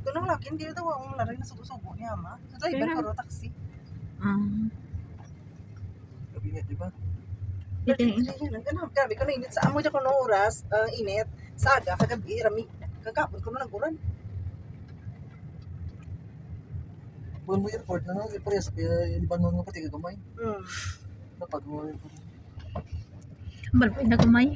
Ganun laki, hindi daw ang laray na subo-subo niya ma. Sa driver Pero- ka ro, taxi. Um, Gabi nga, di ba? Hindi yan, ganun. Grabe ko na init. Sa amo dyan ko na oras, ah, init. Saga, kagabi, rami. Kagapon ko na naguran. Buwan mo airport na no? Ipares, kaya di ba noon nga pati kagamay? Hmm. Napag mo. Balpoy na kumay.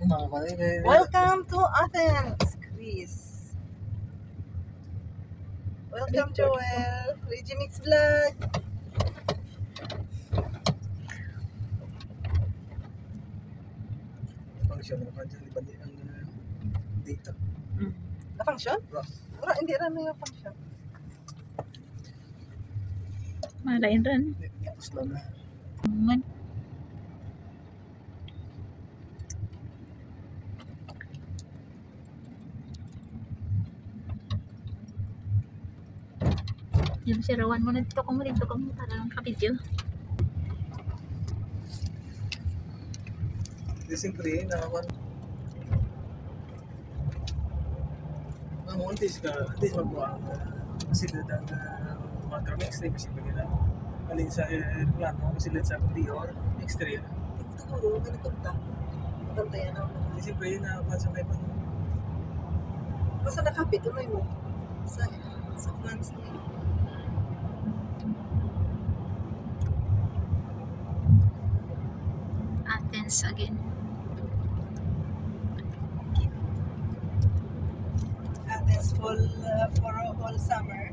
Mga ka eh. Welcome to Athens, Chris. Welcome, Joel. Reggie Mix Vlog. Function mo ka dyan, di ba? Ang uh, data. Na-function? Ra. Wala, hindi rin na yung function. Malain rin. Tapos lang na. Man. Yung si Rowan mo, nagto ko mo rin, ko mo para lang kapidyo. Di siyempre, nakawan. Ang untis ka, untis magbuha ang silid ang uh, mga kramix na ipisipin nila. Alin sa aeroplano, silid sa Dior, extra na. Siguro, ganitong Maganda yan ako. Di siyempre, nakawan sa may pang Basta nakapit, tuloy mo. Sa, sa France na yun. again. And this full uh, for whole summer.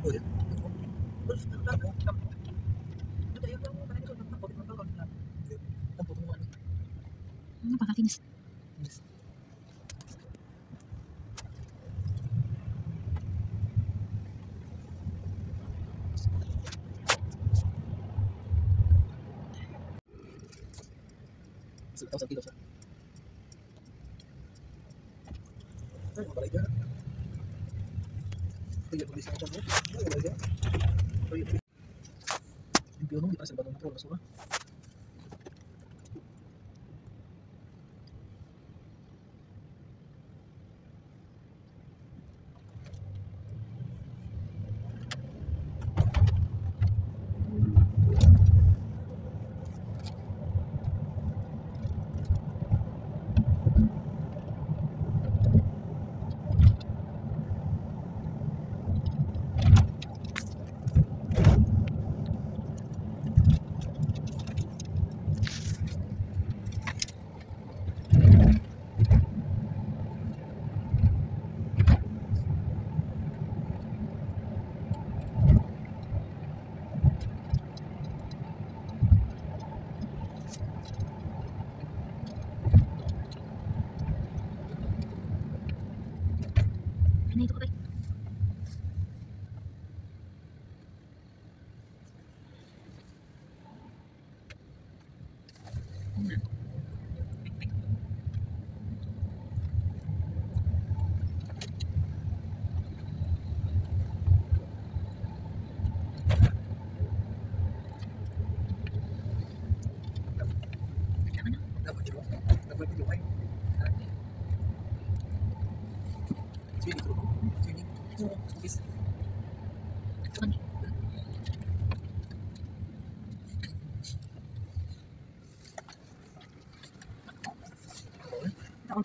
Ano pa Yung piano, di pa sa bagong pro, basura.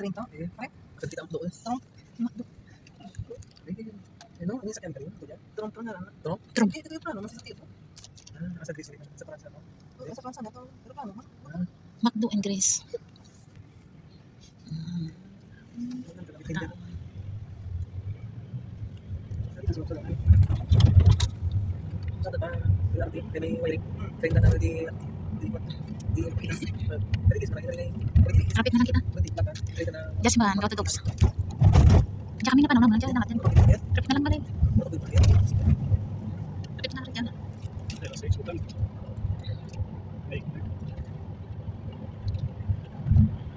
30 taon eh ketika untuk Trump Trump Não, nisa kembali, kuya. And Grace. Hmm. Rapit na kita. Just ban, kau tutup. Diyan kami na panahon lang, diyan natin. Rapit na lang balay. Rapit na, rapit na.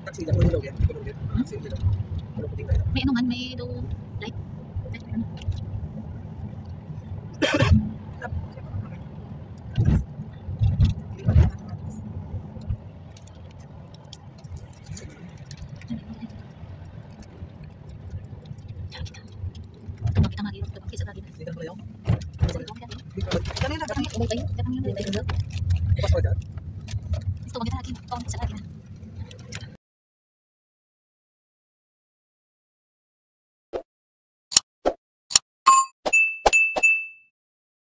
Taxi, dapat ilog yan. May Wajar. Tubag kita lagi. Tubag kita lagi.